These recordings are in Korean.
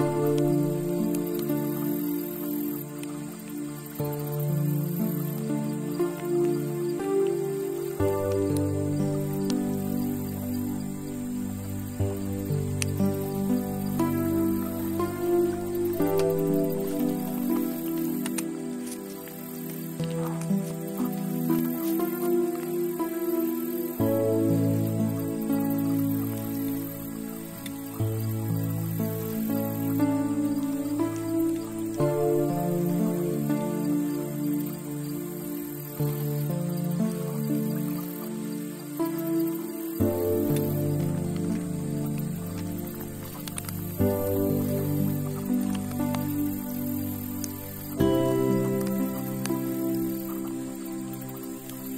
음.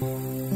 哦。